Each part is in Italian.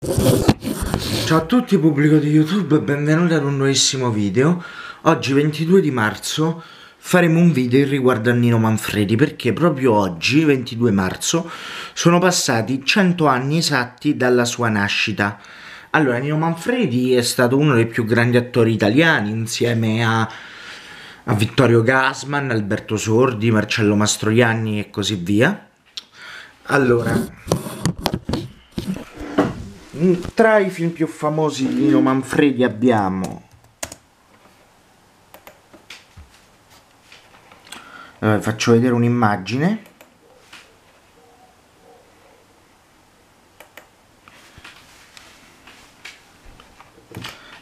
Ciao a tutti pubblico di YouTube benvenuti ad un nuovissimo video. Oggi 22 di marzo faremo un video riguardo a Nino Manfredi perché proprio oggi, 22 marzo, sono passati 100 anni esatti dalla sua nascita. Allora, Nino Manfredi è stato uno dei più grandi attori italiani insieme a, a Vittorio Gasman, Alberto Sordi, Marcello Mastroianni e così via. Allora, tra i film più famosi di Nino Manfredi abbiamo eh, faccio vedere un'immagine.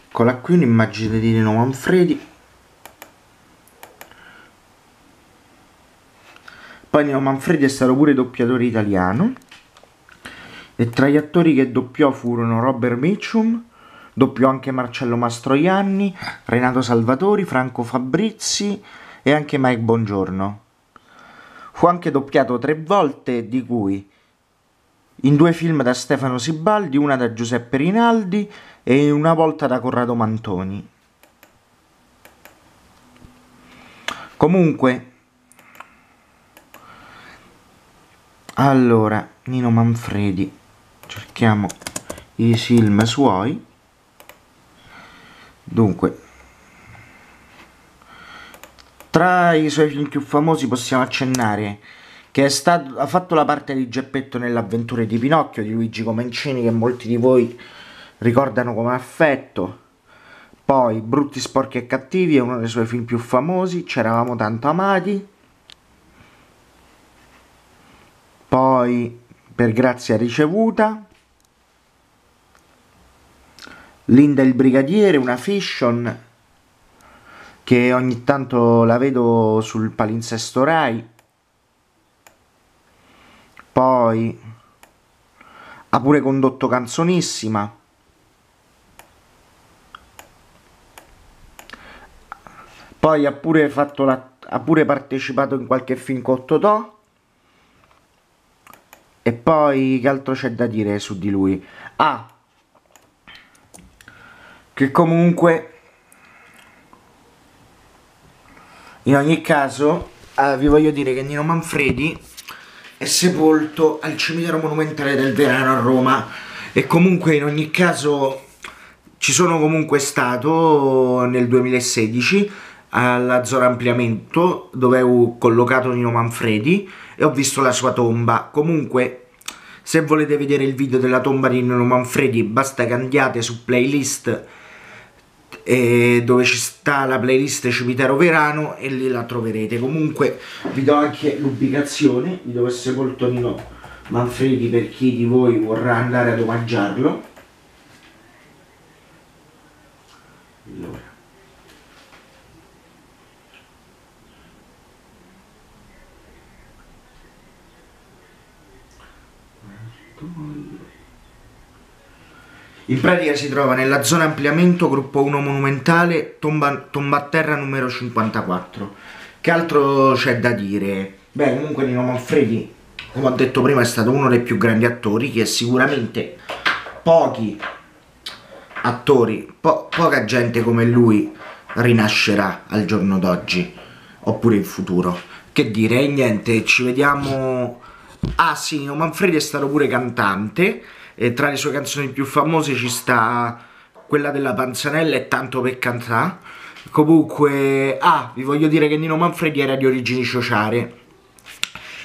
Eccola qui un'immagine di Nino Manfredi. Poi Nino Manfredi è stato pure doppiatore italiano e tra gli attori che doppiò furono Robert Mitchum, doppiò anche Marcello Mastroianni, Renato Salvatori, Franco Fabrizi e anche Mike Bongiorno. Fu anche doppiato tre volte, di cui in due film da Stefano Sibaldi, una da Giuseppe Rinaldi e una volta da Corrado Mantoni. Comunque, allora, Nino Manfredi cerchiamo i film suoi. Dunque tra i suoi film più famosi possiamo accennare che stato, ha fatto la parte di Geppetto nelle avventure di Pinocchio di Luigi Comencini che molti di voi ricordano come affetto. Poi Brutti, Sporchi e Cattivi è uno dei suoi film più famosi C'eravamo tanto amati. Poi per grazia ricevuta, Linda il Brigadiere, una fiction che ogni tanto la vedo sul palinsesto Rai. Poi ha pure condotto Canzonissima. Poi ha pure, fatto la, ha pure partecipato in qualche film con Totò. E poi che altro c'è da dire su di lui? Ah, che comunque in ogni caso eh, vi voglio dire che Nino Manfredi è sepolto al cimitero monumentale del Verano a Roma e comunque in ogni caso ci sono comunque stato nel 2016 alla zona ampliamento dove ho collocato Nino Manfredi e ho visto la sua tomba. Comunque, se volete vedere il video della tomba di Nino Manfredi, basta che andiate su playlist eh, dove ci sta la playlist Cimitero Verano e lì la troverete. Comunque vi do anche l'ubicazione di dove è sepolto Nino Manfredi per chi di voi vorrà andare ad omaggiarlo. Allora. In pratica si trova nella zona ampliamento gruppo 1 monumentale, tomba, tomba a terra numero 54. Che altro c'è da dire? Beh, comunque Nino Manfredi, come ho detto prima, è stato uno dei più grandi attori che sicuramente pochi attori, po poca gente come lui rinascerà al giorno d'oggi, oppure in futuro. Che dire, niente, ci vediamo Ah sì, Nino Manfredi è stato pure cantante e tra le sue canzoni più famose ci sta quella della Panzanella e Tanto per cantare. Comunque, ah, vi voglio dire che Nino Manfredi era di origini ciociare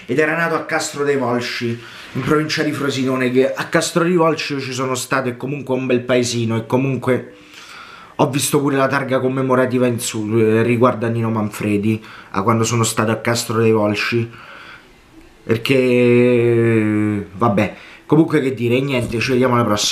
ed era nato a Castro dei Volsci, in provincia di Frosinone, che a Castro dei Volsci ci sono stato, è comunque un bel paesino e comunque ho visto pure la targa commemorativa in su eh, riguardo a Nino Manfredi, a quando sono stato a Castro dei Volsci perché vabbè comunque che dire niente ci vediamo alla prossima